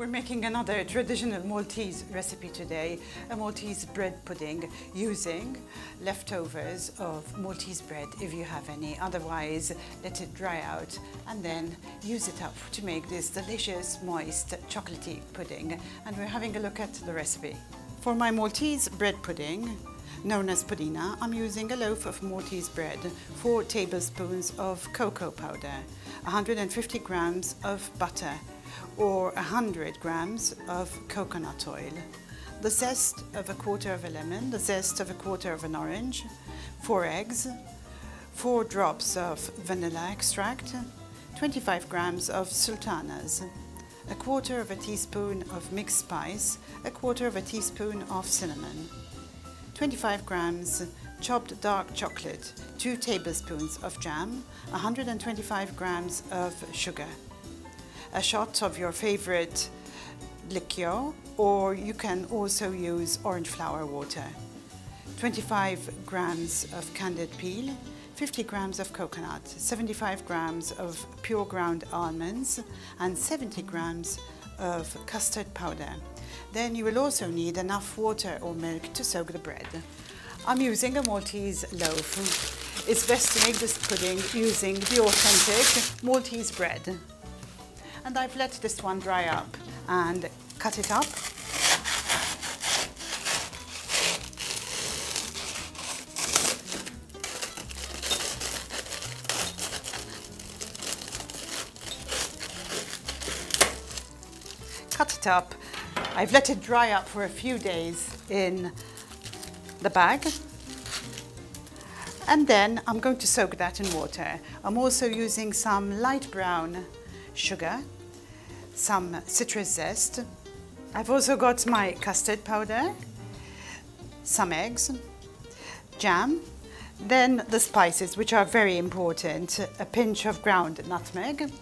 We're making another traditional Maltese recipe today, a Maltese bread pudding using leftovers of Maltese bread if you have any. Otherwise, let it dry out and then use it up to make this delicious, moist, chocolatey pudding. And we're having a look at the recipe. For my Maltese bread pudding, known as pudina, I'm using a loaf of Maltese bread, 4 tablespoons of cocoa powder, 150 grams of butter, or 100 grams of coconut oil, the zest of a quarter of a lemon, the zest of a quarter of an orange, 4 eggs, 4 drops of vanilla extract, 25 grams of sultanas, a quarter of a teaspoon of mixed spice, a quarter of a teaspoon of cinnamon, 25 grams chopped dark chocolate, 2 tablespoons of jam, 125 grams of sugar, a shot of your favorite liqueur or you can also use orange flower water, 25 grams of candied peel, 50 grams of coconut, 75 grams of pure ground almonds and 70 grams of custard powder. Then you will also need enough water or milk to soak the bread. I'm using a Maltese loaf. It's best to make this pudding using the authentic Maltese bread. And I've let this one dry up and cut it up. Cut it up I've let it dry up for a few days in the bag. And then I'm going to soak that in water. I'm also using some light brown sugar, some citrus zest. I've also got my custard powder, some eggs, jam, then the spices, which are very important, a pinch of ground nutmeg,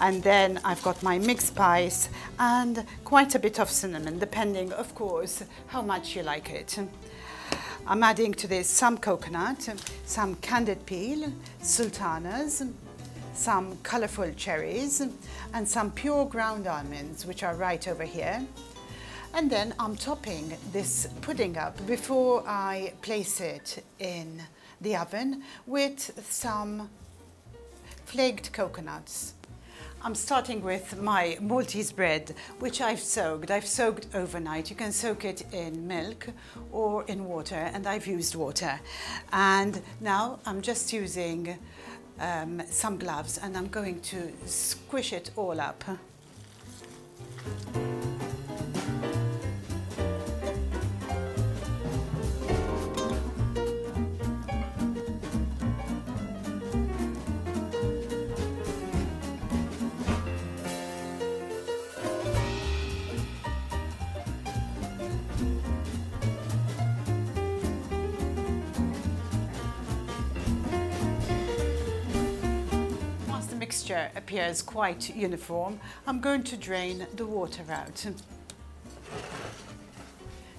and then I've got my mixed spice and quite a bit of cinnamon, depending, of course, how much you like it. I'm adding to this some coconut, some candied peel, sultanas, some colorful cherries, and some pure ground almonds, which are right over here. And then I'm topping this pudding up before I place it in the oven with some flaked coconuts. I'm starting with my Maltese bread, which I've soaked. I've soaked overnight. You can soak it in milk or in water, and I've used water. And now I'm just using um, some gloves, and I'm going to squish it all up. Mixture appears quite uniform, I'm going to drain the water out.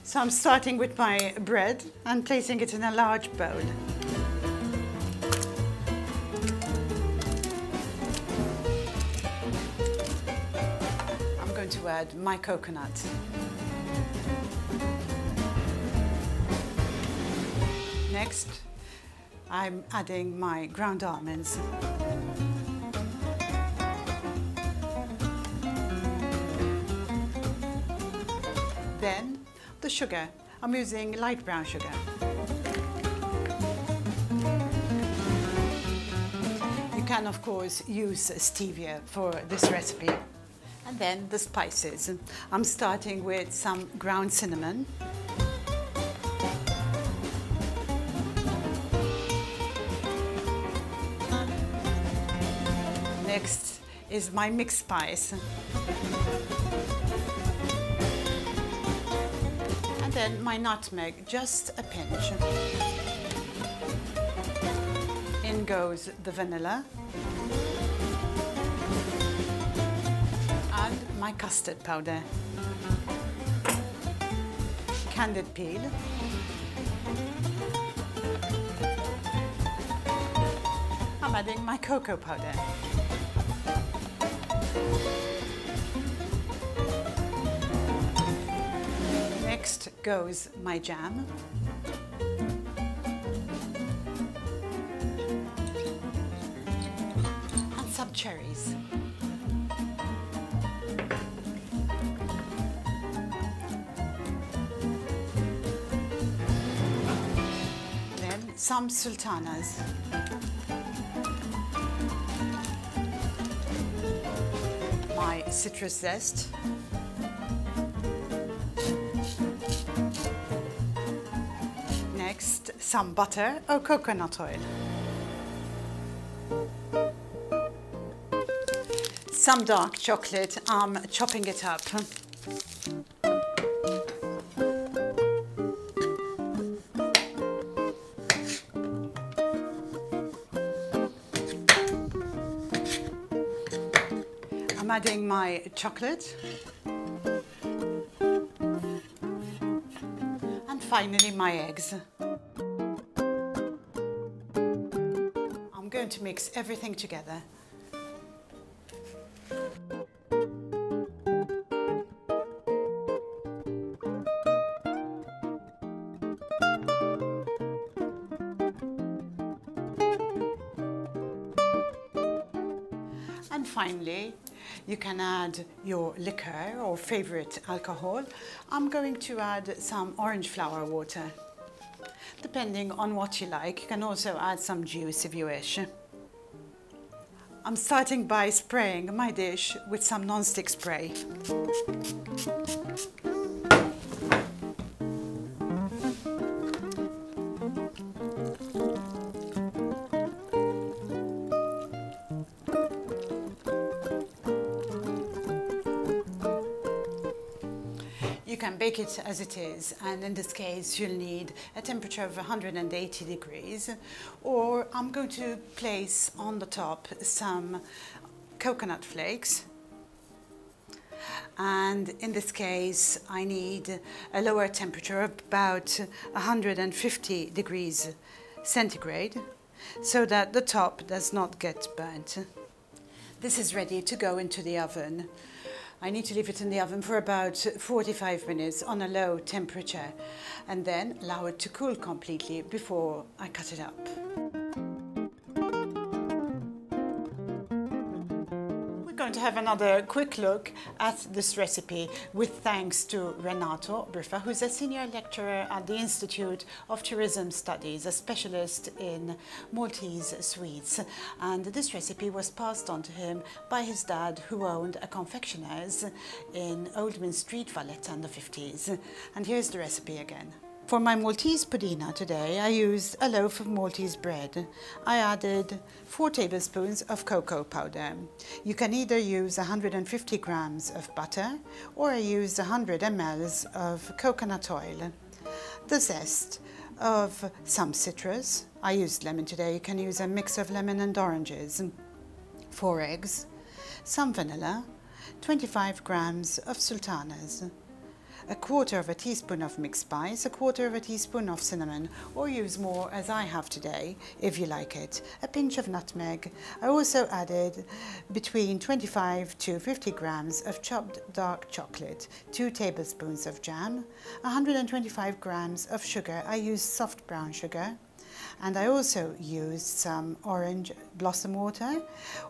So I'm starting with my bread and placing it in a large bowl. I'm going to add my coconut. Next, I'm adding my ground almonds. Then the sugar. I'm using light brown sugar. You can of course use stevia for this recipe. And then the spices. I'm starting with some ground cinnamon. Next is my mixed spice. Then my nutmeg, just a pinch. In goes the vanilla. And my custard powder. Candied peel. I'm adding my cocoa powder. Next goes my jam. And some cherries. Then some sultanas. My citrus zest. Some butter or coconut oil. Some dark chocolate, I'm chopping it up. I'm adding my chocolate. And finally my eggs. Going to mix everything together. And finally, you can add your liquor or favorite alcohol. I'm going to add some orange flower water. Depending on what you like, you can also add some juice if you wish. I'm starting by spraying my dish with some non-stick spray. You can bake it as it is, and in this case, you'll need a temperature of 180 degrees. Or I'm going to place on the top some coconut flakes. And in this case, I need a lower temperature of about 150 degrees centigrade so that the top does not get burnt. This is ready to go into the oven. I need to leave it in the oven for about 45 minutes on a low temperature and then allow it to cool completely before I cut it up. Going to have another quick look at this recipe with thanks to Renato Briffa, who's a senior lecturer at the Institute of Tourism Studies, a specialist in Maltese sweets. And this recipe was passed on to him by his dad, who owned a confectioner's in Old Mint Street, Valletta in the 50s. And here's the recipe again. For my Maltese pudina today, I used a loaf of Maltese bread. I added 4 tablespoons of cocoa powder. You can either use 150 grams of butter or I used 100 ml of coconut oil. The zest of some citrus. I used lemon today. You can use a mix of lemon and oranges. 4 eggs. Some vanilla. 25 grams of sultanas a quarter of a teaspoon of mixed spice, a quarter of a teaspoon of cinnamon, or use more as I have today, if you like it. A pinch of nutmeg. I also added between 25 to 50 grams of chopped dark chocolate, 2 tablespoons of jam, 125 grams of sugar. I use soft brown sugar, and I also used some orange blossom water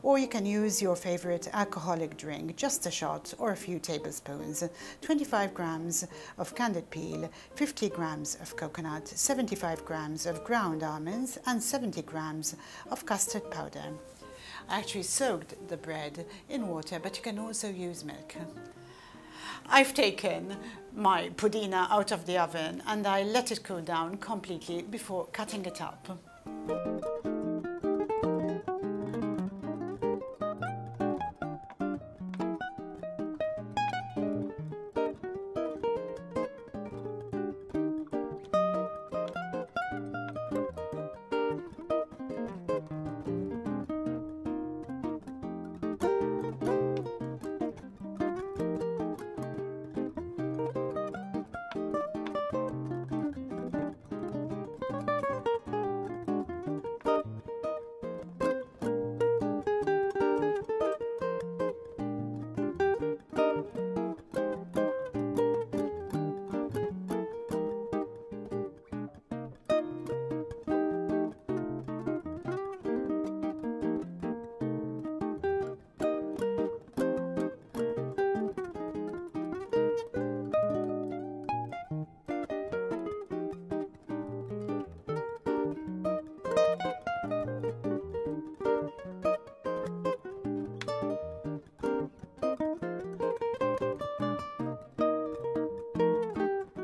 or you can use your favorite alcoholic drink, just a shot or a few tablespoons, 25 grams of candied peel, 50 grams of coconut, 75 grams of ground almonds and 70 grams of custard powder. I actually soaked the bread in water but you can also use milk. I've taken my pudina out of the oven and I let it cool down completely before cutting it up.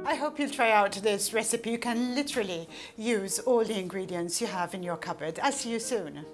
I hope you'll try out this recipe. You can literally use all the ingredients you have in your cupboard. I'll see you soon.